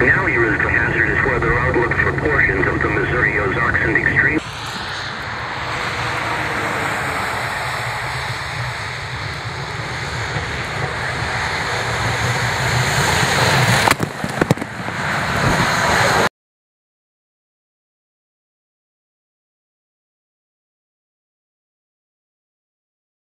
Now you really the